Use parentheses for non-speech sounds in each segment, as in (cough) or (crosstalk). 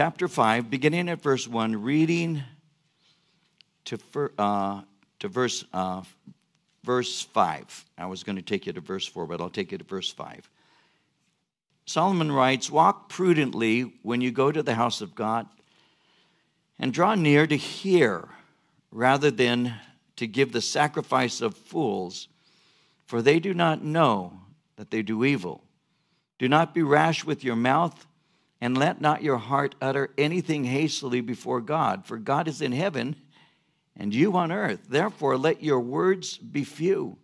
chapter 5, beginning at verse 1, reading to, uh, to verse, uh, verse 5. I was going to take you to verse 4, but I'll take you to verse 5. Solomon writes Walk prudently when you go to the house of God, and draw near to hear rather than to give the sacrifice of fools, for they do not know that they do evil. Do not be rash with your mouth, and let not your heart utter anything hastily before God, for God is in heaven and you on earth. Therefore, let your words be few.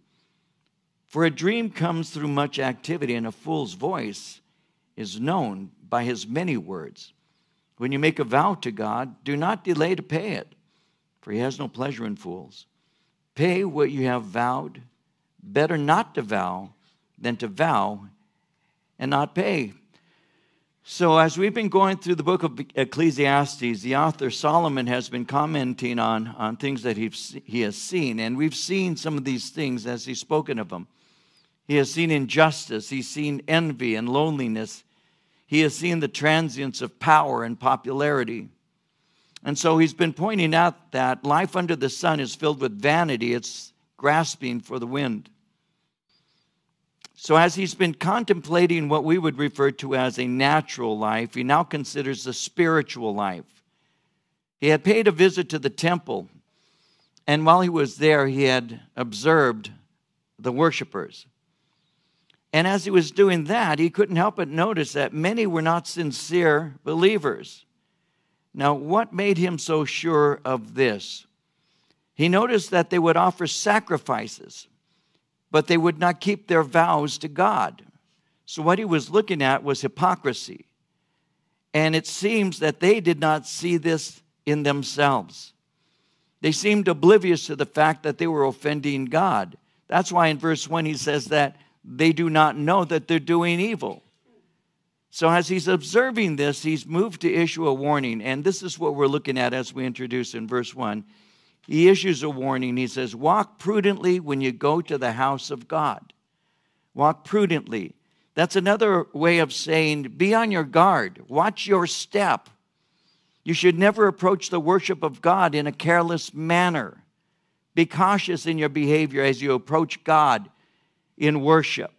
For a dream comes through much activity, and a fool's voice is known by his many words. When you make a vow to God, do not delay to pay it, for he has no pleasure in fools. Pay what you have vowed. Better not to vow than to vow and not pay. So, as we've been going through the book of Ecclesiastes, the author Solomon has been commenting on, on things that he has seen. And we've seen some of these things as he's spoken of them. He has seen injustice, he's seen envy and loneliness, he has seen the transience of power and popularity. And so he's been pointing out that life under the sun is filled with vanity, it's grasping for the wind. So, as he's been contemplating what we would refer to as a natural life, he now considers the spiritual life. He had paid a visit to the temple, and while he was there, he had observed the worshipers. And as he was doing that, he couldn't help but notice that many were not sincere believers. Now, what made him so sure of this? He noticed that they would offer sacrifices but they would not keep their vows to God. So, what he was looking at was hypocrisy. And it seems that they did not see this in themselves. They seemed oblivious to the fact that they were offending God. That's why in verse 1 he says that they do not know that they're doing evil. So, as he's observing this, he's moved to issue a warning. And this is what we're looking at as we introduce in verse 1 he issues a warning. He says, Walk prudently when you go to the house of God. Walk prudently. That's another way of saying, Be on your guard, watch your step. You should never approach the worship of God in a careless manner. Be cautious in your behavior as you approach God in worship.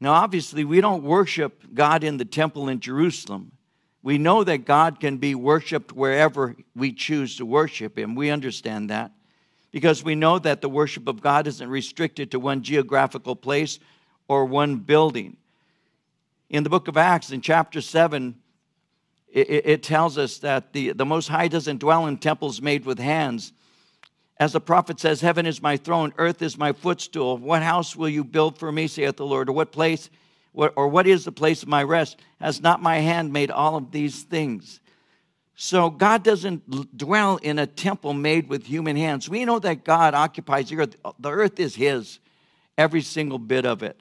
Now, obviously, we don't worship God in the temple in Jerusalem. We know that God can be worshiped wherever we choose to worship Him. We understand that because we know that the worship of God isn't restricted to one geographical place or one building. In the book of Acts, in chapter 7, it, it tells us that the, the Most High doesn't dwell in temples made with hands. As the prophet says, Heaven is my throne, earth is my footstool. What house will you build for me, saith the Lord? Or what place or what is the place of my rest? Has not my hand made all of these things? So God doesn't dwell in a temple made with human hands. We know that God occupies the earth. The earth is His, every single bit of it.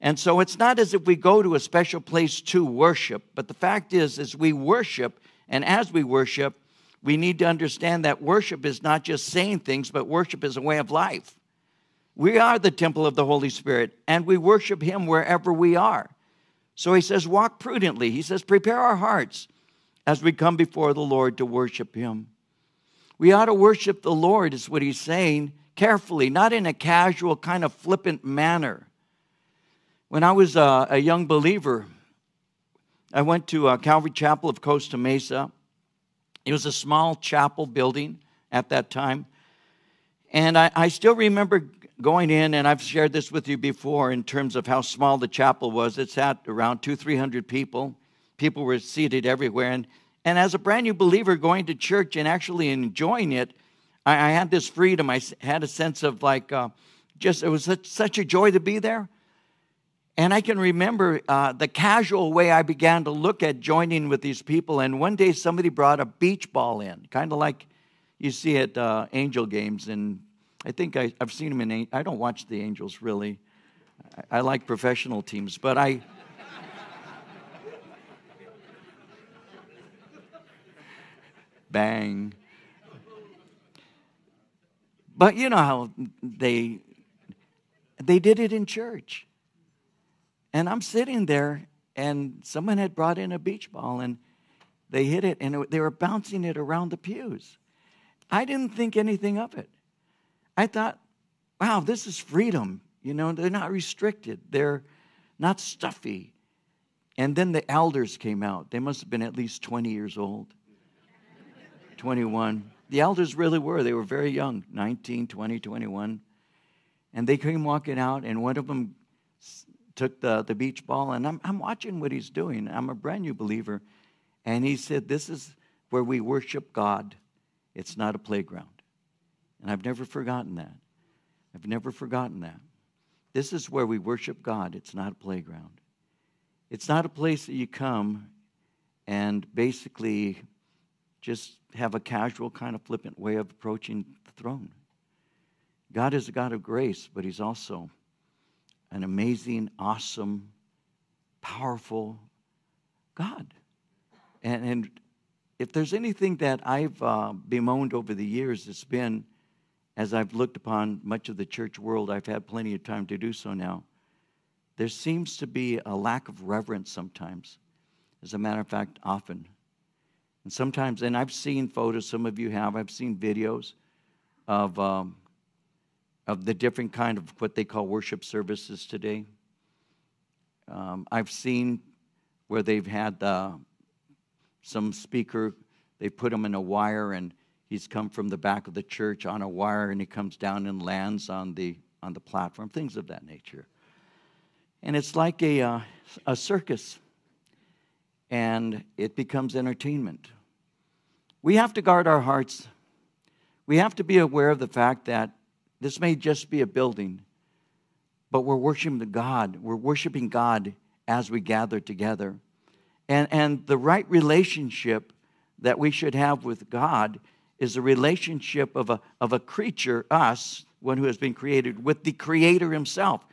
And so it's not as if we go to a special place to worship, but the fact is, as we worship, and as we worship, we need to understand that worship is not just saying things, but worship is a way of life. We are the temple of the Holy Spirit, and we worship Him wherever we are. So he says, walk prudently. He says, prepare our hearts as we come before the Lord to worship Him. We ought to worship the Lord, is what he's saying, carefully, not in a casual, kind of flippant manner. When I was a, a young believer, I went to a Calvary Chapel of Costa Mesa. It was a small chapel building at that time. And I, I still remember going in, and I've shared this with you before in terms of how small the chapel was. It sat around two, three hundred people. People were seated everywhere. And, and as a brand new believer going to church and actually enjoying it, I, I had this freedom. I had a sense of like, uh, just, it was such, such a joy to be there. And I can remember uh, the casual way I began to look at joining with these people. And one day somebody brought a beach ball in, kind of like you see at uh, angel games and I think I, have seen him in. I don't watch the Angels really. I, I like professional teams, but I. (laughs) Bang. But you know how they they did it in church. And I'm sitting there and someone had brought in a beach ball and they hit it and they were bouncing it around the pews. I didn't think anything of it. I thought, wow, this is freedom. You know, they're not restricted, they're not stuffy. And then the elders came out. They must have been at least 20 years old, 21. The elders really were. They were very young 19, 20, 21. And they came walking out, and one of them took the, the beach ball, and I'm, I'm watching what he's doing. I'm a brand new believer. And he said, This is where we worship God, it's not a playground. And I've never forgotten that. I've never forgotten that. This is where we worship God, it's not a playground. It's not a place that you come and basically just have a casual, kind of flippant way of approaching the throne. God is a God of grace, but He's also an amazing, awesome, powerful God. And, and if there's anything that I've uh, bemoaned over the years, it's been as I've looked upon much of the church world, I've had plenty of time to do so now. There seems to be a lack of reverence sometimes. As a matter of fact, often. And sometimes, and I've seen photos, some of you have, I've seen videos of um, of the different kind of what they call worship services today. Um, I've seen where they've had uh, some speaker, they put them in a wire and he's come from the back of the church on a wire and he comes down and lands on the, on the platform, things of that nature. And it's like a, uh, a circus and it becomes entertainment. We have to guard our hearts. We have to be aware of the fact that this may just be a building, but we're worshiping the God. We're worshiping God as we gather together. And, and the right relationship that we should have with God is a relationship of a, of a creature, us, one who has been created, with the Creator Himself.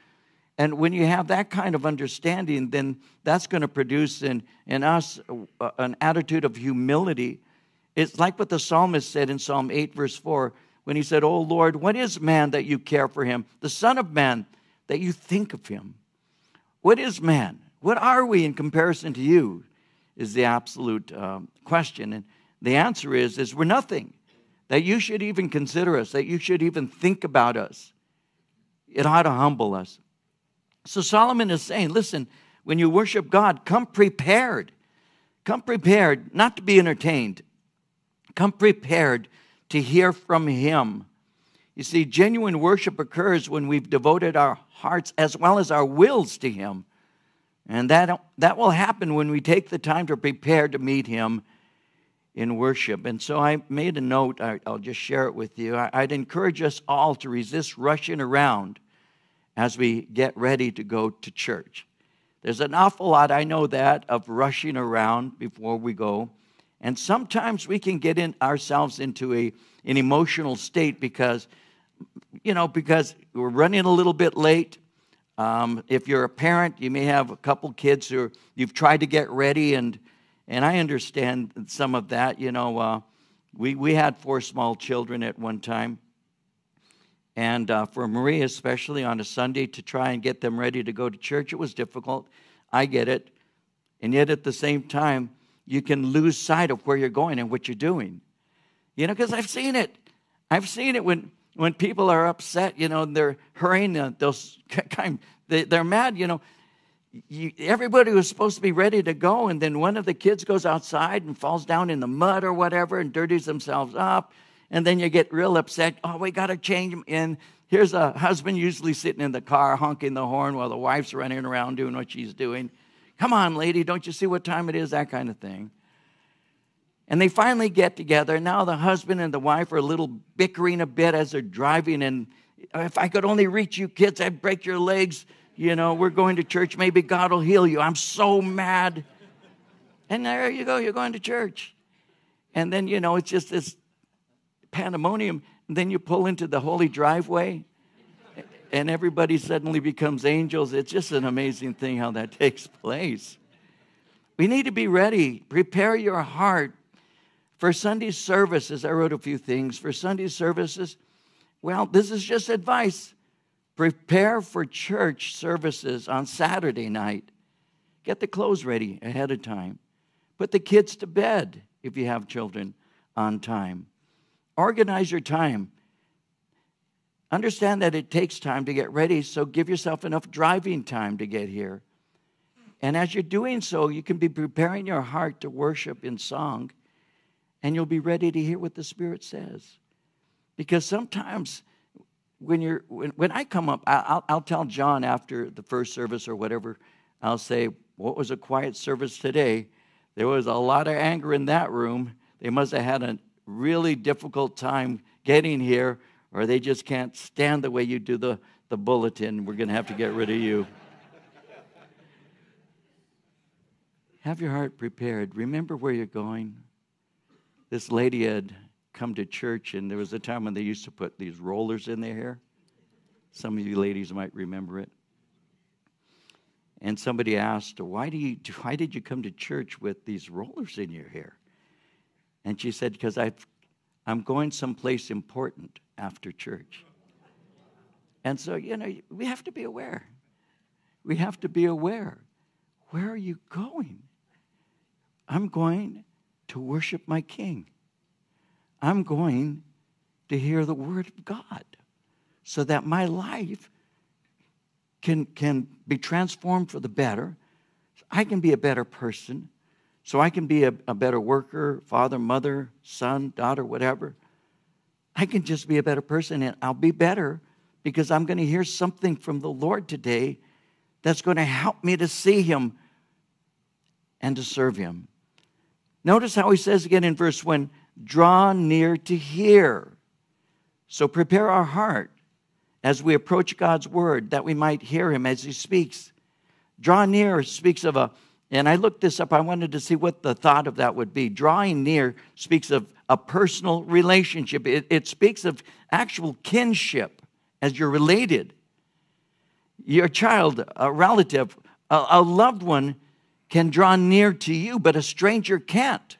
And when you have that kind of understanding, then that's going to produce in, in us an attitude of humility. It's like what the psalmist said in Psalm 8, verse 4 when he said, Oh Lord, what is man that you care for him? The Son of Man that you think of him. What is man? What are we in comparison to you? Is the absolute um, question. And the answer is, is we're nothing. That you should even consider us, that you should even think about us. It ought to humble us. So Solomon is saying, listen, when you worship God, come prepared. Come prepared, not to be entertained. Come prepared to hear from Him. You see, genuine worship occurs when we've devoted our hearts as well as our wills to Him. And that, that will happen when we take the time to prepare to meet Him in worship. And so I made a note, I, will just share it with you. I, I'd encourage us all to resist rushing around as we get ready to go to church. There's an awful lot, I know that, of rushing around before we go. And sometimes we can get in ourselves into a, an emotional state because, you know, because we're running a little bit late. Um, if you're a parent, you may have a couple kids who you've tried to get ready, and and I understand some of that. You know, uh, we we had four small children at one time, and uh, for Marie especially on a Sunday to try and get them ready to go to church, it was difficult. I get it, and yet at the same time, you can lose sight of where you're going and what you're doing. You know, because I've seen it. I've seen it when when people are upset. You know, they're hurrying. They'll (laughs) kind. They're mad. You know, you, everybody was supposed to be ready to go, and then one of the kids goes outside and falls down in the mud or whatever and dirties themselves up, and then you get real upset. Oh, we got to change them in. Here's a husband usually sitting in the car honking the horn while the wife's running around doing what she's doing. Come on, lady, don't you see what time it is? That kind of thing. And they finally get together. Now the husband and the wife are a little bickering a bit as they're driving. And if I could only reach you kids, I'd break your legs. You know, we're going to church. Maybe God will heal you. I'm so mad. And there you go. You're going to church. And then, you know, it's just this pandemonium. And then you pull into the holy driveway and everybody suddenly becomes angels. It's just an amazing thing how that (laughs) takes place. We need to be ready. Prepare your heart for Sunday services. I wrote a few things. For Sunday services, well, this is just advice. Prepare for church services on Saturday night. Get the clothes ready ahead of time. Put the kids to bed if you have children on time. Organize your time. Understand that it takes time to get ready, so give yourself enough driving time to get here. And as you're doing so, you can be preparing your heart to worship in song, and you'll be ready to hear what the Spirit says. Because sometimes when you're when, when I come up, I'll, I'll tell John after the first service or whatever, I'll say, What was a quiet service today? There was a lot of anger in that room. They must have had a really difficult time getting here, or they just can't stand the way you do the, the bulletin. We're going to have to get rid of you. have your heart prepared. Remember where you're going. This lady had come to church, and there was a time when they used to put these rollers in their hair. Some of you ladies might remember it. And somebody asked, why, do you, why did you come to church with these rollers in your hair? And she said, Because I'm going someplace important after church. And so, you know, we have to be aware. We have to be aware. Where are you going? I'm going to worship my King. I'm going to hear the Word of God so that my life can, can be transformed for the better. I can be a better person. So I can be a, a better worker, father, mother, son, daughter, whatever. I can just be a better person and I'll be better because I'm going to hear something from the Lord today that's going to help me to see Him and to serve Him. Notice how He says again in verse 1 draw near to hear. So prepare our heart as we approach God's word that we might hear him as he speaks. Draw near speaks of a, and I looked this up, I wanted to see what the thought of that would be. Drawing near speaks of a personal relationship, it, it speaks of actual kinship as you're related. Your child, a relative, a, a loved one can draw near to you, but a stranger can't.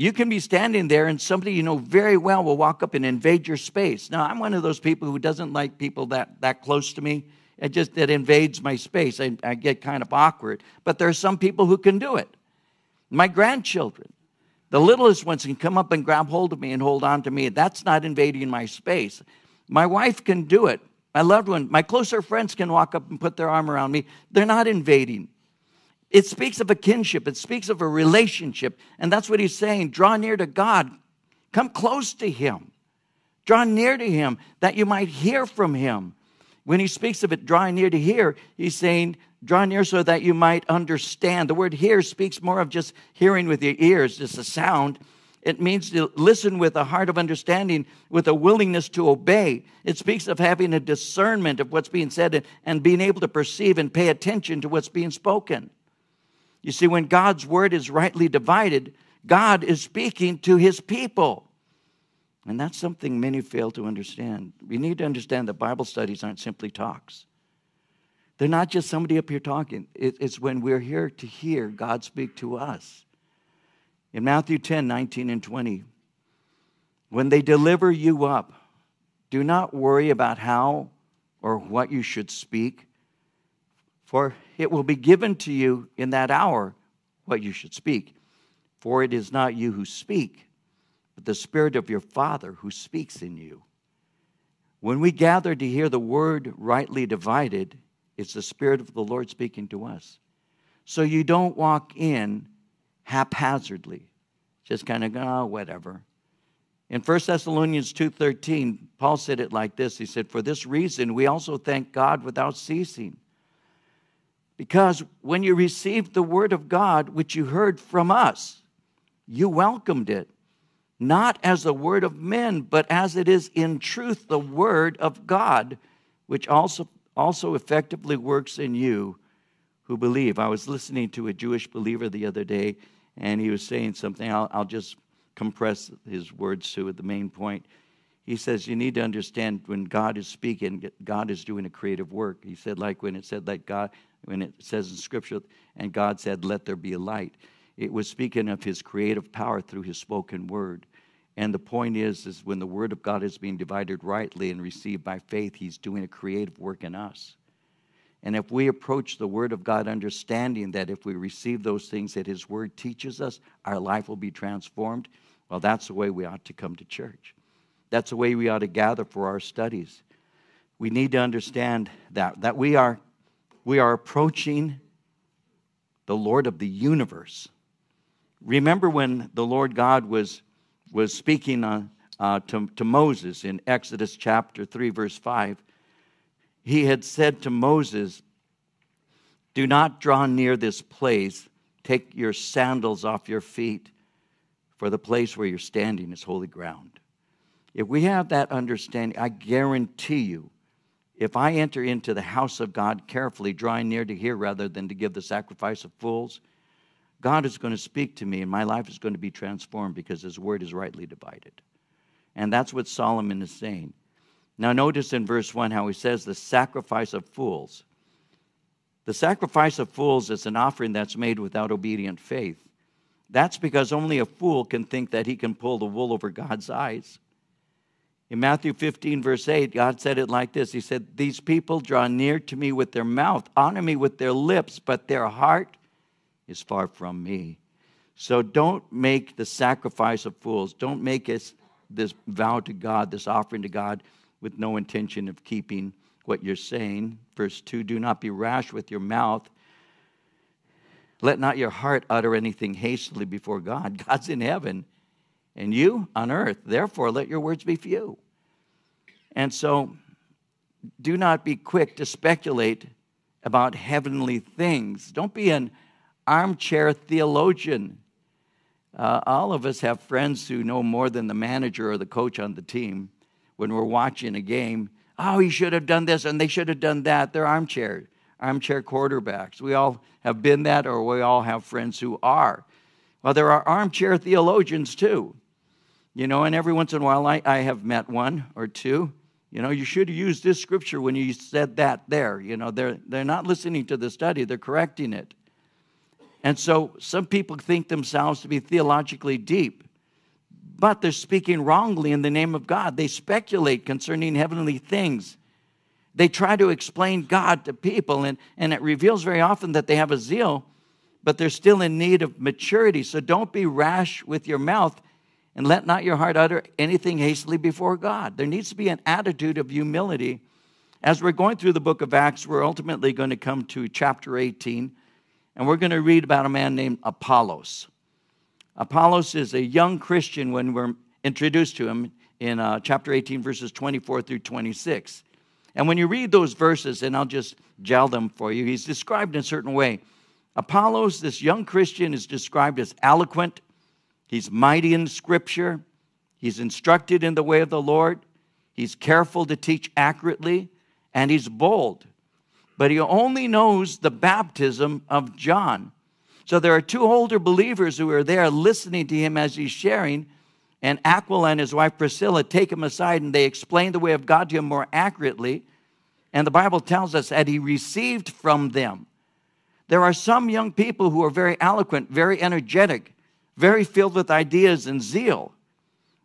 You can be standing there and somebody you know very well will walk up and invade your space. Now, I'm one of those people who doesn't like people that, that close to me. It just it invades my space. I, I get kind of awkward. But there are some people who can do it. My grandchildren, the littlest ones can come up and grab hold of me and hold on to me. That's not invading my space. My wife can do it. My loved one, my closer friends can walk up and put their arm around me. They're not invading. It speaks of a kinship, it speaks of a relationship. And that's what he's saying draw near to God, come close to him, draw near to him that you might hear from him. When he speaks of it, drawing near to hear, he's saying, draw near so that you might understand. The word hear speaks more of just hearing with your ears, just a sound. It means to listen with a heart of understanding, with a willingness to obey. It speaks of having a discernment of what's being said and, and being able to perceive and pay attention to what's being spoken. You see, when God's word is rightly divided, God is speaking to his people. And that's something many fail to understand. We need to understand that Bible studies aren't simply talks. They're not just somebody up here talking, it's when we're here to hear God speak to us. In Matthew 10 19 and 20, when they deliver you up, do not worry about how or what you should speak for it will be given to you in that hour what you should speak. For it is not you who speak, but the Spirit of your Father who speaks in you. When we gather to hear the word rightly divided, it's the Spirit of the Lord speaking to us. So you don't walk in haphazardly, just kind of go, oh, whatever. In 1 Thessalonians 2:13, Paul said it like this. He said, "For this reason we also thank God without ceasing." Because when you received the word of God, which you heard from us, you welcomed it, not as the word of men, but as it is in truth the word of God, which also, also effectively works in you who believe. I was listening to a Jewish believer the other day, and he was saying something. I'll, I'll just compress his words to the main point. He says, You need to understand when God is speaking, God is doing a creative work. He said, like when it said, like God, when it says in Scripture, and God said, Let there be a light. It was speaking of his creative power through his spoken word. And the point is, is when the word of God is being divided rightly and received by faith, he's doing a creative work in us. And if we approach the Word of God understanding that if we receive those things that His Word teaches us, our life will be transformed, well, that's the way we ought to come to church. That's the way we ought to gather for our studies. We need to understand that, that we are, we are approaching the Lord of the universe. Remember when the Lord God was, was speaking uh, uh, to, to Moses in Exodus chapter 3, verse 5? He had said to Moses, Do not draw near this place. Take your sandals off your feet, for the place where you're standing is holy ground. If we have that understanding, I guarantee you, if I enter into the house of God carefully, drawing near to hear rather than to give the sacrifice of fools, God is going to speak to me and my life is going to be transformed because His word is rightly divided. And that's what Solomon is saying. Now, notice in verse 1 how he says the sacrifice of fools. The sacrifice of fools is an offering that's made without obedient faith. That's because only a fool can think that he can pull the wool over God's eyes. In Matthew 15, verse 8, God said it like this He said, These people draw near to me with their mouth, honor me with their lips, but their heart is far from me. So don't make the sacrifice of fools. Don't make this, this vow to God, this offering to God, with no intention of keeping what you're saying. Verse 2 Do not be rash with your mouth. Let not your heart utter anything hastily before God. (laughs) God's in heaven and you on earth. Therefore, let your words be few. And so, do not be quick to speculate about heavenly things. Don't be an armchair theologian. Uh, all of us have friends who know more than the manager or the coach on the team when we're watching a game. Oh, he should have done this and they should have done that. They're armchair, armchair quarterbacks. We all have been that, or we all have friends who are. Well, there are armchair theologians too. You know, and every once in a while I, I have met one or two. You know, you should used this scripture when you said that there. You know, they're, they're not listening to the study, they're correcting it. And so some people think themselves to be theologically deep, but they're speaking wrongly in the name of God. They speculate concerning heavenly things. They try to explain God to people, and, and it reveals very often that they have a zeal, but they're still in need of maturity. So don't be rash with your mouth and let not your heart utter anything hastily before God. There needs to be an attitude of humility. As we're going through the book of Acts, we're ultimately going to come to chapter 18, and we're going to read about a man named Apollos. Apollos is a young Christian when we're introduced to him in uh, chapter 18, verses 24 through 26. And when you read those verses, and I'll just gel them for you, he's described in a certain way. Apollos, this young Christian, is described as eloquent, He's mighty in Scripture. He's instructed in the way of the Lord. He's careful to teach accurately, and he's bold. But he only knows the baptism of John. So there are two older believers who are there listening to him as he's sharing. And Aquila and his wife Priscilla take him aside and they explain the way of God to him more accurately. And the Bible tells us that he received from them. There are some young people who are very eloquent, very energetic, very filled with ideas and zeal.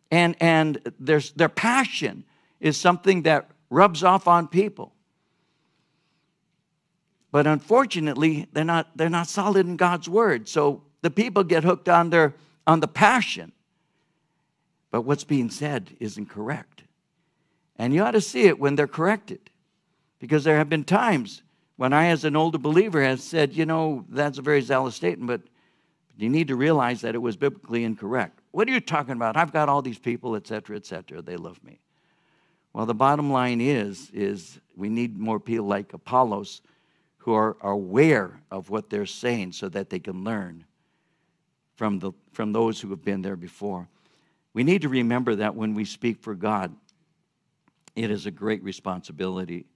And, and their, their passion is something that rubs off on people. But unfortunately, they're not, they're not solid in God's word. So the people get hooked on, their, on the passion. But what's being said isn't correct. And you ought to see it when they're corrected. Because there have been times when I, as an older believer, have said, you know, that's a very zealous statement, but you need to realize that it was biblically incorrect. What are you talking about? I've got all these people, etc., etc. They love me. Well, the bottom line is, is we need more people like Apollos who are aware of what they're saying so that they can learn from, the, from those who have been there before. We need to remember that when we speak for God, it is a great responsibility.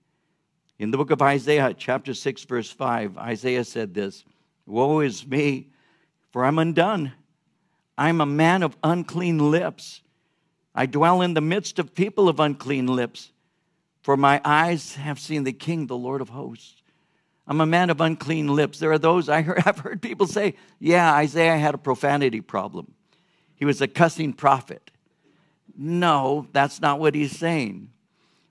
In the book of Isaiah, chapter 6, verse 5, Isaiah said this Woe is me, for I'm undone. I'm a man of unclean lips. I dwell in the midst of people of unclean lips, for my eyes have seen the King, the Lord of hosts. I'm a man of unclean lips. There are those (laughs) I heard, I've heard people say, yeah, Isaiah had a profanity problem. He was a cussing prophet. No, that's not what he's saying.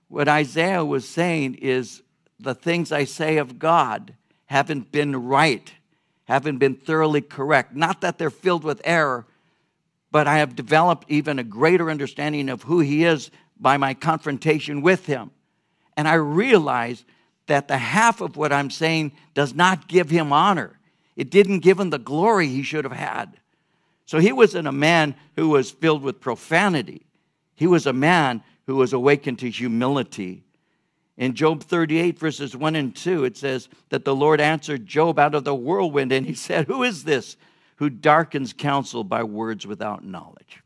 What Isaiah was saying is the things I say of God haven't been right, haven't been thoroughly correct. Not that they're filled with error, but I have developed even a greater understanding of who He is by my confrontation with Him. And I realize that the half of what I'm saying does not give Him honor. It didn't give Him the glory He should have had. So he wasn't a man who was filled with profanity. He was a man who was awakened to humility. In Job 38, verses 1 and 2, it says that the Lord answered Job out of the whirlwind, and he (laughs) said, Who is this who darkens counsel by words without knowledge?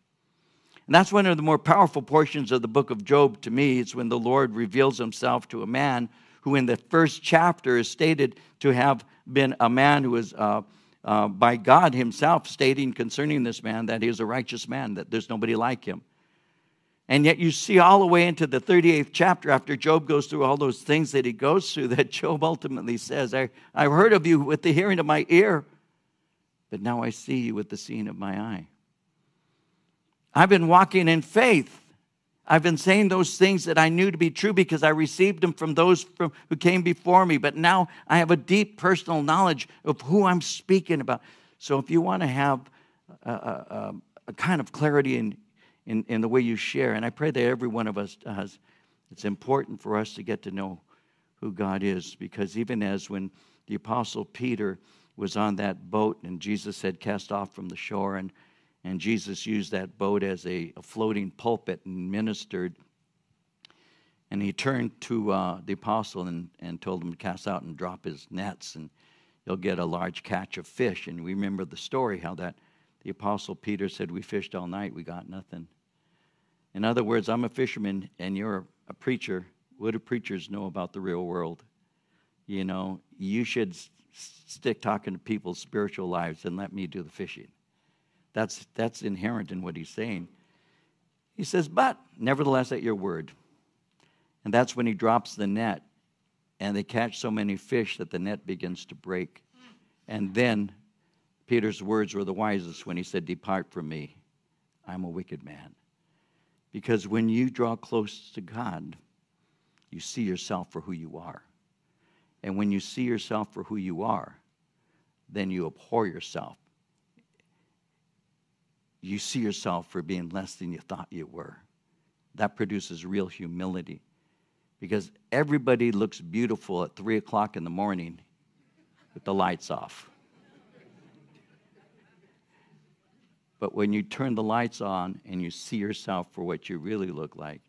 And that's one of the more powerful portions of the book of Job to me. It's when the Lord reveals himself to a man who, in the first chapter, is stated to have been a man who is. Uh, uh, by God Himself stating concerning this man that he is a righteous man, that there's nobody like him. And yet, you see all the way into the 38th chapter, after Job goes through all those things that he goes through, that Job ultimately says, I, I've heard of you with the hearing of my ear, but now I see you with the seeing of my eye. I've been walking in faith. I've been saying those things that I knew to be true because I received them from those from, who came before me. But now I have a deep personal knowledge of who I'm speaking about. So if you want to have a, a, a kind of clarity in, in, in the way you share, and I pray that every one of us does, it's important for us to get to know who God is because even as when the Apostle Peter was on that boat and Jesus had cast off from the shore and and Jesus used that boat as a, a floating pulpit and ministered. And he turned to uh, the apostle and, and told him to cast out and drop his nets, and you'll get a large catch of fish. And we remember the story how that the apostle Peter said, We fished all night, we got nothing. In other words, I'm a fisherman and you're a preacher. What do preachers know about the real world? You know, you should stick talking to people's spiritual lives and let me do the fishing. That's, that's inherent in what he's saying. He says, But nevertheless, at your word. And that's when he drops the net, and they catch so many fish that the net begins to break. And then Peter's words were the wisest when he said, Depart from me, I'm a wicked man. Because when you draw close to God, you see yourself for who you are. And when you see yourself for who you are, then you abhor yourself you see yourself for being less than you thought you were. That produces real humility because everybody looks beautiful at three o'clock in the morning with the lights off. But when you turn the lights on and you see yourself for what you really look like,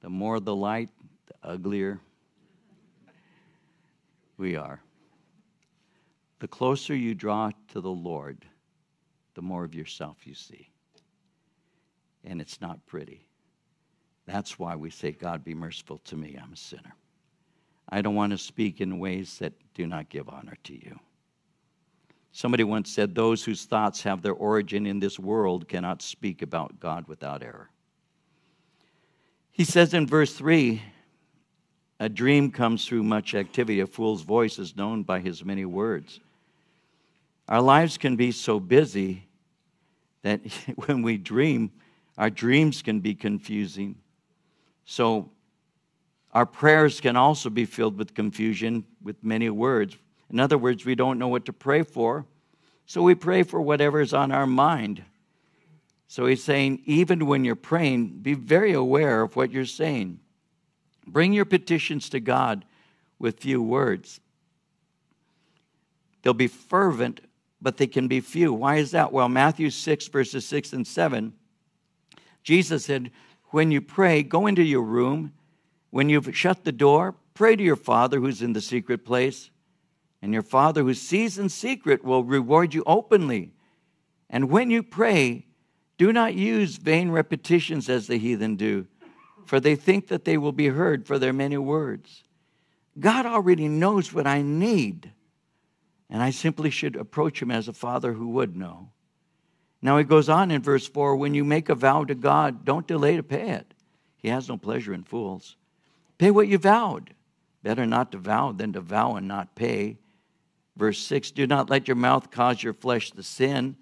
the more the light, the uglier we are. The closer you draw to the Lord, the more of yourself you see. And it's not pretty. That's why we say, God, be merciful to me. I'm a sinner. I don't want to speak in ways that do not give honor to you. Somebody once said, Those whose thoughts have their origin in this world cannot speak about God without error. He says in verse 3 A dream comes through much activity. A fool's voice is known by his many words. Our lives can be so busy that (laughs) when we dream, our dreams can be confusing. So, our prayers can also be filled with confusion with many words. In other words, we don't know what to pray for, so we pray for whatever is on our mind. So he's saying, even when you're praying, be very aware of what you're saying. Bring your petitions to God with few words. They'll be fervent but they can be few. Why is that? Well, Matthew 6, verses 6 and 7, Jesus said, When you pray, go into your room. When you've shut the door, pray to your Father who's in the secret place. And your Father who sees in secret will reward you openly. And when you pray, do not use vain repetitions as the heathen do, for they think that they will be heard for their many words. God already knows what I need. And I simply should approach him as a father who would know. Now he goes on in verse 4 when you make a vow to God, don't delay to pay it. He has no pleasure in fools. Pay what you vowed. Better not to vow than to vow and not pay. Verse 6 Do not let your mouth cause your flesh to sin,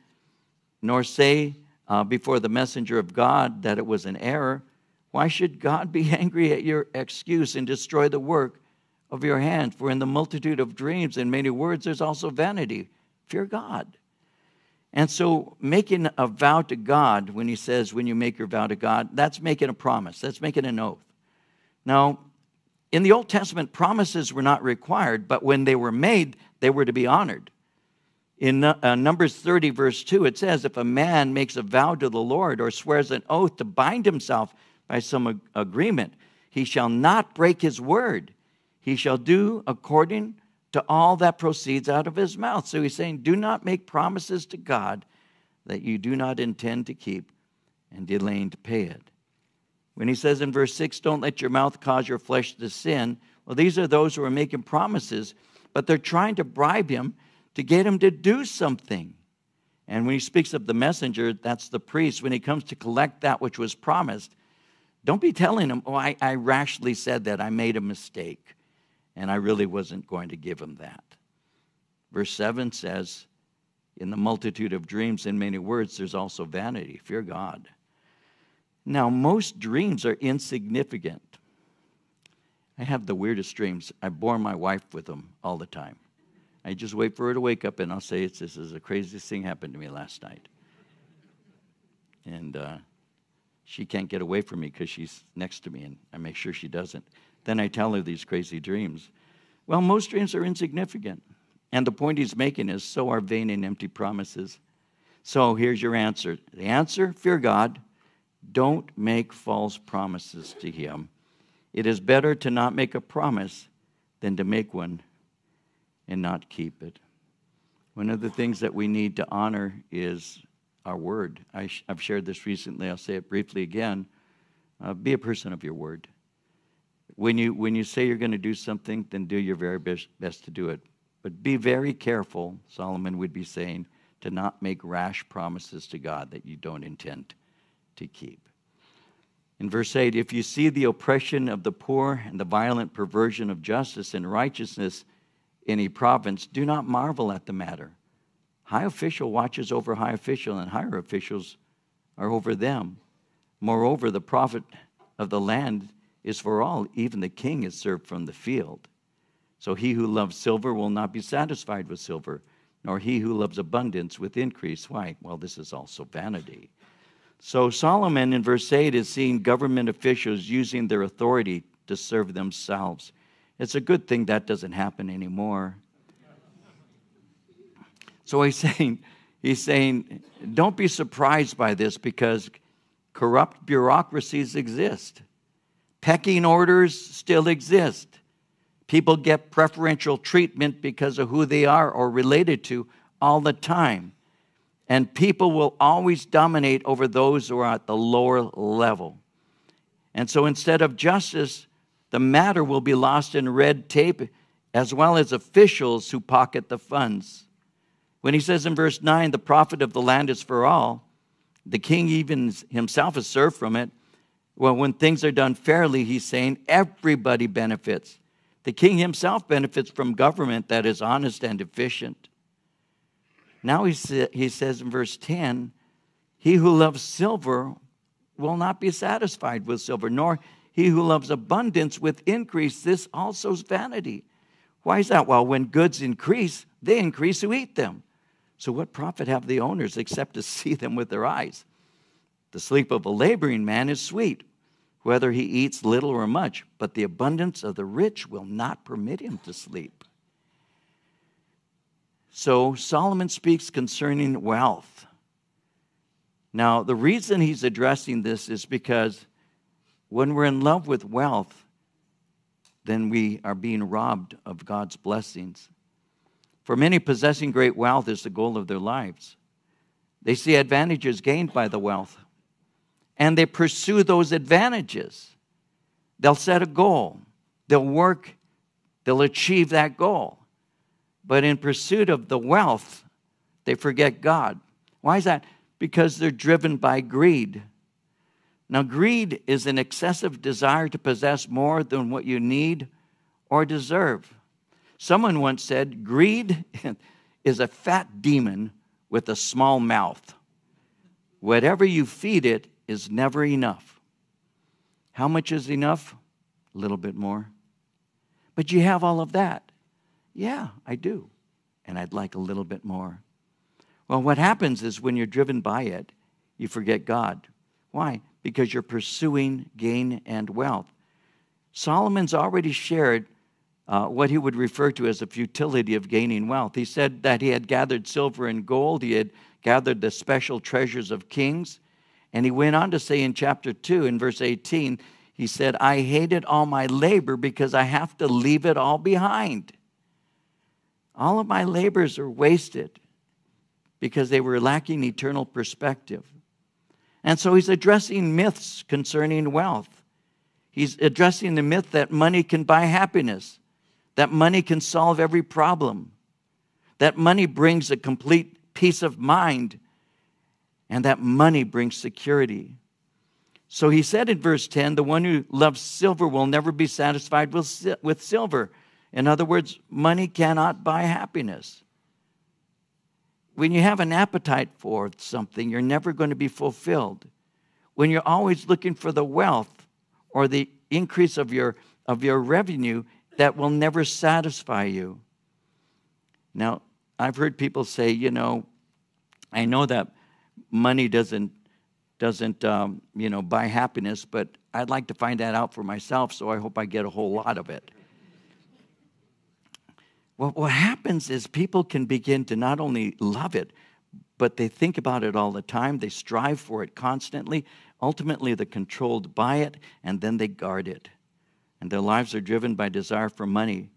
nor say uh, before the messenger of God that it was an error. Why should God be (laughs) angry at your excuse and destroy the work of your hand. For in the multitude of dreams and many words, there's also vanity. Fear God. And so, making a vow to God, when he says, when you make your vow to God, that's making a promise, that's making an oath. Now, in the Old Testament, promises were not required, but when they were made, they were to be honored. In uh, Numbers 30, verse 2, it says, If a man makes a vow to the Lord or swears an oath to bind himself by some agreement, he shall not break his word. He shall do according to all that proceeds out of his mouth. So he's saying, Do not make promises to God that you do not intend to keep and delaying to pay it. When he says in verse 6, Don't let your mouth cause your flesh to sin, well, these are those who are making promises, but they're trying to bribe him to get him to do something. And when he speaks of the messenger, that's the priest. When he comes to collect that which was promised, don't be telling him, Oh, I, I rashly said that. I made a mistake and I really wasn't going to give him that. Verse 7 says, In the multitude of dreams and many words, there's also vanity. Fear God. Now, most dreams are insignificant. I have the weirdest dreams. I bore my wife with them all the time. I just wait for her to wake up and I'll say, This is the craziest thing happened to me last night. And uh, she can't get away from me because she's next to me, and I make sure she doesn't. Then I tell her these crazy dreams. Well, most dreams are insignificant. And the point he's making is so are vain and empty promises. So here's your answer. The answer fear God. Don't make false promises to him. It is better to not make a promise than to make one and not keep it. One of the things that we need to honor is our word. I have shared this recently, I'll say it briefly again. Uh, be a person of your word. When you, when you say you're going to do something, then do your very best, best to do it. But be very careful, Solomon would be saying, to not make rash promises to God that you don't intend to keep. In verse 8, if you see the oppression of the poor and the violent perversion of justice and righteousness in a province, do not marvel at the matter. High official watches over high official, and higher officials are over them. Moreover, the profit of the land is for all, even the king is served from the field. So he who loves silver will not be satisfied with silver, nor he who loves abundance with increase. Why? Well, this is also vanity. So Solomon in verse 8 is seeing government officials using their authority to serve themselves. It's a good thing that doesn't happen anymore. So he's (laughs) saying, he's saying, don't be surprised by this because corrupt bureaucracies exist. Pecking orders still exist. People get preferential treatment because of who they are or related to all the time. And people will always dominate over those who are at the lower level. And so instead of justice, the matter will be lost in red tape as well as officials who pocket the funds. When he says in verse 9, the profit of the land is for all, the king even himself is served from it. Well, when things are done fairly, he's saying everybody benefits. The king himself benefits from government that is honest and efficient. Now he, sa- he says in verse 10 He who loves silver will not be satisfied with silver, nor he who loves abundance with increase. This also is vanity. Why is that? Well, when goods increase, they increase who eat them. So, what profit have the owners except to (laughs) see them with their eyes? The sleep of a laboring man is sweet, whether he eats little or much, but the abundance of the rich will not permit him to sleep. So Solomon speaks concerning wealth. Now, the reason he's addressing this is because when we're in love with wealth, then we are being robbed of God's blessings. For many, possessing great wealth is the goal of their lives. They see advantages gained by the wealth and they pursue those advantages. They'll set a goal, they'll work, they'll achieve that goal. But in pursuit of the wealth, they forget God. Why is that? Because they're driven by greed. Now, greed is an excessive desire to possess more than what you need or deserve. Someone once said, Greed (laughs) is a fat demon with a small mouth. Whatever you feed it, is never enough. How much is enough? A little bit more. But you have all of that. Yeah, I do. And I'd like a little bit more. Well, what happens is when you're driven by it, you forget God. Why? Because you're pursuing gain and wealth. Solomon's already shared uh, what he would refer to as the futility of gaining wealth. He said that he had gathered silver and gold, he had gathered the special treasures of kings. And he went on to say in chapter 2, in verse 18, he said, I hated all my labor because I have to leave it all behind. All of my labors are wasted because they were lacking eternal perspective. And so he's addressing myths concerning wealth. He's addressing the myth that money can buy happiness that money can solve every problem, that money brings a complete peace of mind, and that money brings security. So he said in verse 10 the one who loves silver will never be satisfied with, with silver. In other words, money cannot buy happiness. When you have an appetite for something, you're never going to be fulfilled. When you're always looking for the wealth or the increase of your, of your revenue, that will never satisfy you. Now, I've heard people say, you know, I know that money doesn't doesn't um, you know buy happiness, but I'd like to find that out for myself. So I hope I get a whole lot of it. What happens is people can begin to not only love it, but they think about it all the time. They strive for it constantly. Ultimately, they're controlled by it, and then they guard it and their lives are driven by desire for money.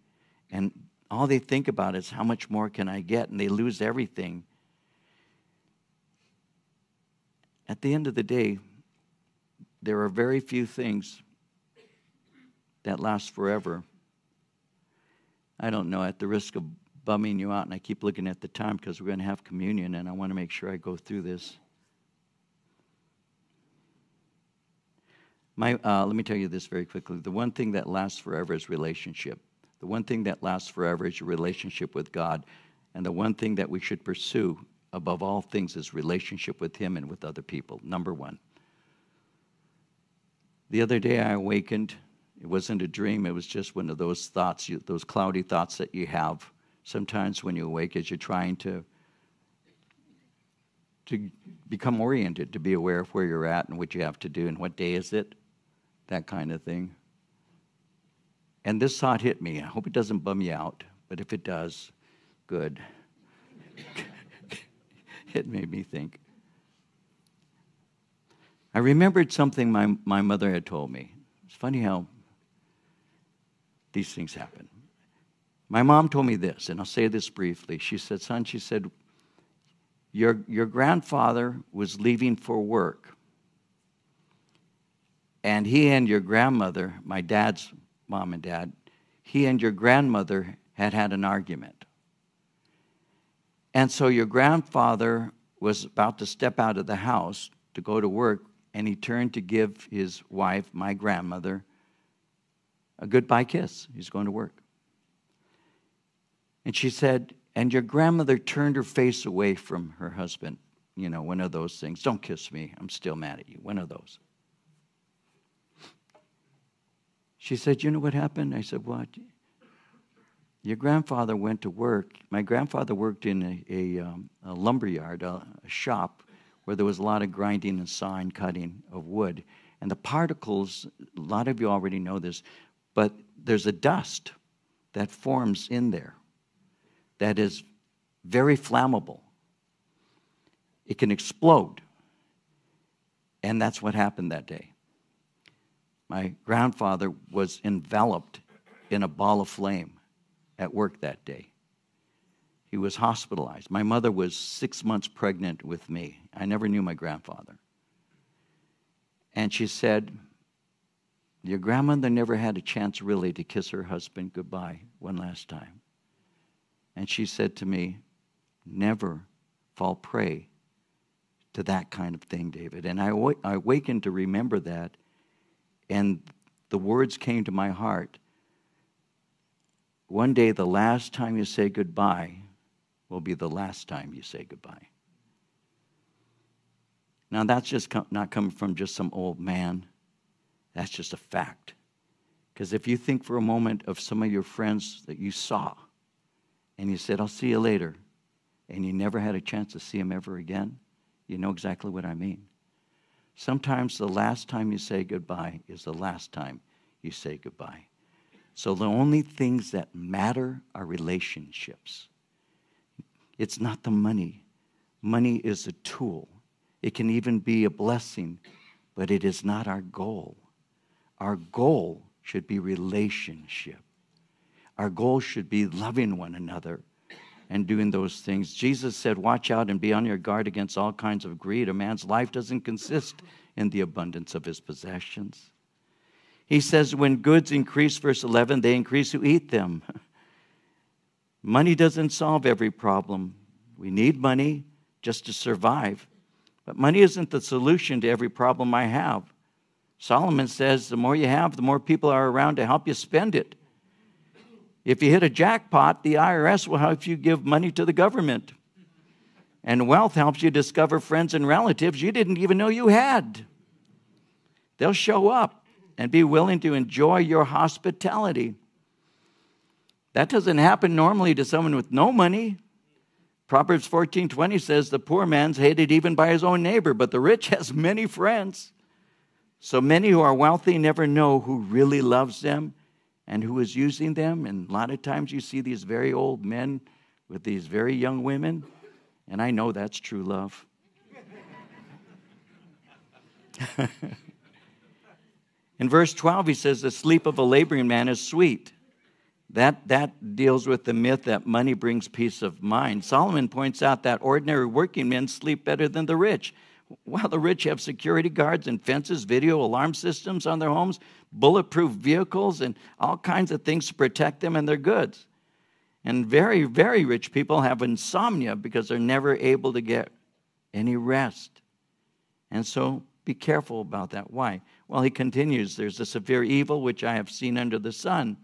And all they think about is how much more can I get? And they lose everything. At the end of the day, there are very few things that last forever. I don't know, at the risk of bumming you out, and I keep looking at the time because we're going to have communion, and I want to make sure I go through this. My, uh, let me tell you this very quickly. The one thing that lasts forever is relationship. The one thing that lasts forever is your relationship with God. And the one thing that we should pursue above all things is relationship with Him and with other people. Number one. The other day I awakened. It wasn't a dream, it was just one of those thoughts, you, those cloudy thoughts that you have sometimes when you awake as you're trying to to become oriented, to be aware of where you're at and what you have to do and what day is it that kind of thing. And this thought hit me. I hope it doesn't bum you out, but if it does, good. (laughs) it made me think. I remembered something my, my mother had told me. It's funny how these things happen. My mom told me this, and I'll say this briefly. She said, Son, she said, your, your grandfather was leaving for work and he and your grandmother, my dad's mom and dad, he and your grandmother had had an argument. And so your grandfather was about to step out of the house to go to work, and he turned to give his wife, my grandmother, a goodbye kiss. He's going to work. And she said, and your grandmother turned her face away from her husband. You know, one of those things. Don't kiss me. I'm still mad at you. One of those. She said, You know what happened? I said, What? Your grandfather went to work. My grandfather worked in a, a, um, a lumber yard, a, a shop, where there was a lot of grinding and sawing, cutting of wood. And the particles, a lot of you already know this, but there's a dust that forms in there that is very flammable. It can explode. And that's what happened that day. My grandfather was enveloped in a ball of flame at work that day. He was hospitalized. My mother was six months pregnant with me. I never knew my grandfather. And she said, Your grandmother never had a chance really to kiss her husband goodbye one last time. And she said to me, Never fall prey to that kind of thing, David. And I, I awakened to remember that and the words came to my heart. One day, the last time you say goodbye will be the last time you say goodbye. Now, that's just not coming from just some old man. That's just a fact. Because if you think for a moment of some of your friends that you saw and you said, I'll see you later, and you never had a chance to see them ever again, you know exactly what I mean. Sometimes the last time you say goodbye is the last time you say goodbye. So the only things that matter are relationships. It's not the money. Money is a tool. It can even be a blessing, but it is not our goal. Our goal should be relationship. Our goal should be loving one another and doing those things. Jesus said, Watch out and be on your guard against all kinds of greed. A man's life doesn't consist in the abundance of his possessions. He says, When goods increase, verse 11, they increase who eat them. (laughs) money doesn't solve every problem. We need money just to survive. But money isn't the solution to every problem I have. Solomon says the more you have, the more people are around to help you spend it. If you hit a jackpot, the IRS will help you give money to the government. And wealth helps you discover friends and relatives you didn't even know you had. They'll show up and be willing to enjoy your hospitality. That doesn't happen normally to someone with no money. Proverbs 14:20 says the poor man's hated even by his own neighbor, but the rich (laughs) has many friends. So many who are wealthy never know who really loves them and who is using them. And a lot of times you see these very old men with these very young women, and I know that's true love. (laughs) In verse 12, he says, The sleep of a laboring man is sweet. That, that deals with the myth that money brings peace of mind. Solomon points out that ordinary working men sleep better than the rich. While the rich have security guards and fences, video alarm systems on their homes, bulletproof vehicles, and all kinds of things to protect them and their goods. And very, very rich people have insomnia because they're never able to get any rest. And so be careful about that. Why? Well, he continues there's a severe evil which I have seen under the sun.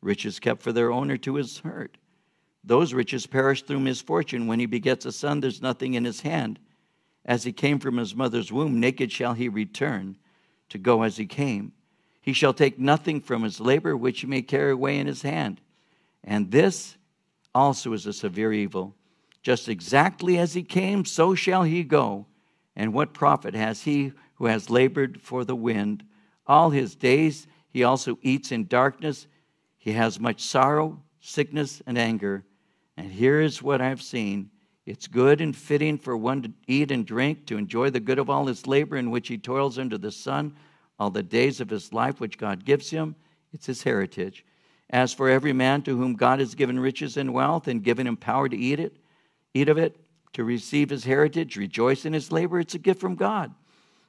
Riches kept for their owner to his hurt. Those riches perish through misfortune. When he begets a son, there's nothing in his hand. As he came from his mother's womb, naked shall he return to go as he came. He shall take nothing from his labor which he may carry away in his hand. And this also is a severe evil. Just exactly as he came, so shall he go. And what profit has he who has labored for the wind? All his days he also eats in darkness. He has much sorrow, sickness, and anger. And here is what I've seen it's good and fitting for one to eat and drink, to enjoy the good of all his labor in which he toils under the sun, all the days of his life which God gives him. It's his heritage. As for every man to whom God has given riches and wealth and given him power to eat it, eat of it, to receive his heritage, rejoice in his labor, it's a gift from God.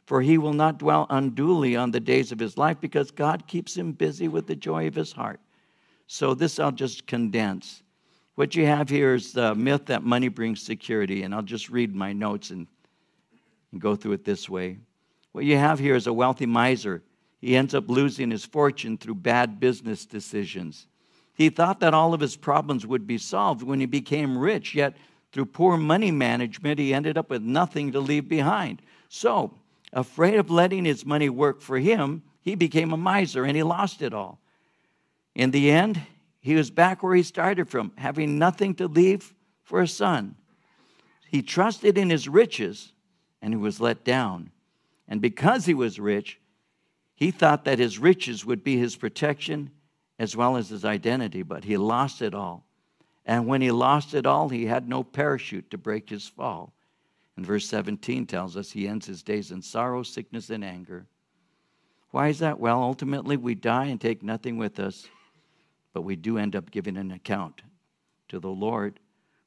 For he will not dwell unduly on the days of his life because God keeps him busy with the joy of his heart. So, this I'll just condense. What you have here is the myth that money brings security, and I'll just read my notes and, and go through it this way. What you have here is a wealthy miser. He ends up losing his fortune through bad business decisions. He thought that all of his problems would be solved when he became rich, yet through poor money management, he ended up with nothing to leave behind. So, afraid of letting his money work for him, he became a miser and he lost it all. In the end, he was back where he started from, having nothing to leave for a son. He trusted in his riches and he was let down. And because he was rich, he thought that his riches would be his protection as well as his identity, but he lost it all. And when he lost it all, he had no parachute to break his fall. And verse 17 tells us he ends his days in sorrow, sickness, and anger. Why is that? Well, ultimately, we die and take nothing with us but we do end up giving an account to the Lord.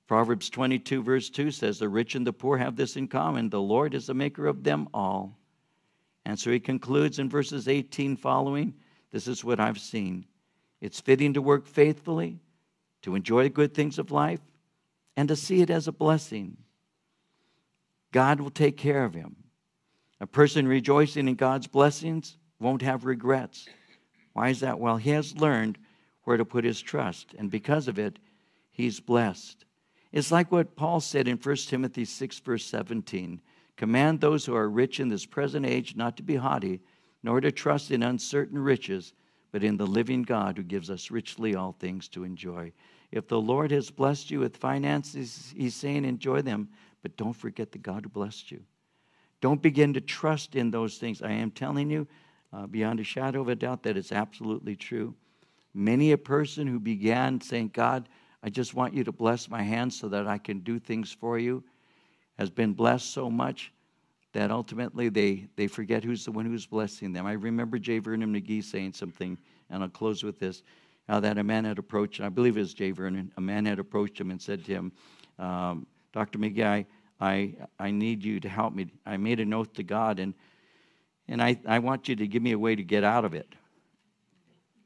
Proverbs 22, verse 2 says, The rich and the poor have this in common. The Lord is the maker of them all. And so he concludes in verses 18 following this is what I've seen. It's fitting to work faithfully, to enjoy the good things of life, and to see it as a blessing. God will take care of him. A person rejoicing in God's blessings won't have regrets. Why is that? Well, he has learned where to put his trust. And because of it, he's blessed. It's like what Paul said in 1 Timothy 6, verse 17 Command those who are rich in this present age not to be haughty, nor to trust in uncertain riches, but in the living God who gives us richly all things to enjoy. If the Lord has blessed you with finances, He's saying enjoy them, but don't forget the God who blessed you. Don't begin to trust in those things. I am telling you, uh, beyond a shadow of a doubt, that it's absolutely true. Many a person who began saying, God, I just want you to bless my hands so that I can do things for you, has been blessed so much that ultimately they, they forget who's the one who's blessing them. I remember J. Vernon McGee saying something, and I'll close with this how that a man had approached, I believe it was J. Vernon, a man had approached him and said to him, um, Dr. McGee, I, I, I need you to help me. I made an oath to God, and, and I, I want you to give me a way to get out of it.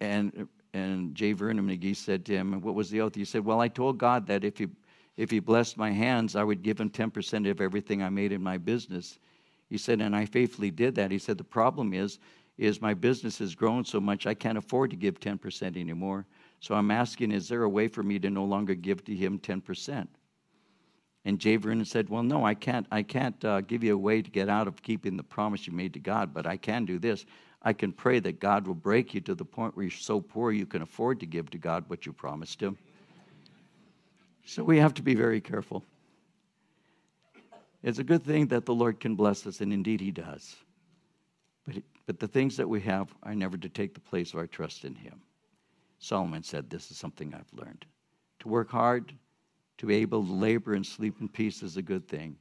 And, and J. Vernon McGee said to him, What was the oath? He said, Well, I told God that if he, if he blessed my hands, I would give him 10% of everything I made in my business. He said, and I faithfully did that. He said, the problem is, is my business has grown so much I can't afford to give 10% anymore. So I'm asking, is there a way for me to no longer give to him 10%? And J. Vernon said, Well, no, I can't, I can't uh, give you a way to get out of keeping the promise you made to God, but I can do this. I can pray that God will break you to the point where you're so poor you can afford to give to God what you promised Him. So we have to be very careful. It's a good thing that the Lord can bless us, and indeed He does. But, but the things that we have are never to take the place of our trust in Him. Solomon said, This is something I've learned. To work hard, to be able to labor and sleep in peace is a good thing.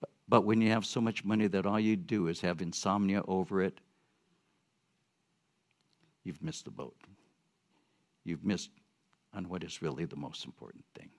But, but when you have so much money that all you do is have insomnia over it, you've missed the boat. You've missed on what is really the most important thing.